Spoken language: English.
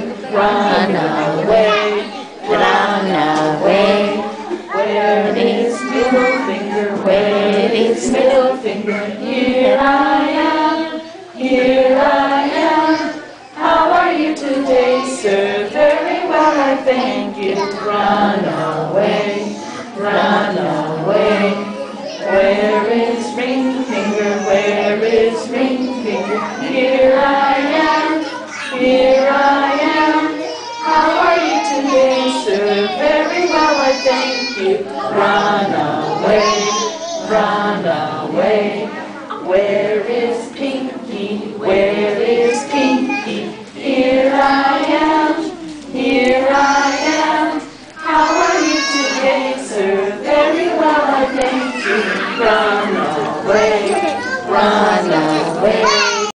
run away, run away. Where is middle finger? Where is middle finger? Here I am, here I am. How are you today, sir? Very well, I thank you. Run away, run away. Where is ring finger? Where Run away, run away. Where is Pinky? Where is Pinky? Here I am, here I am. How are you today, sir? Very well, I thank you. Run away, run away.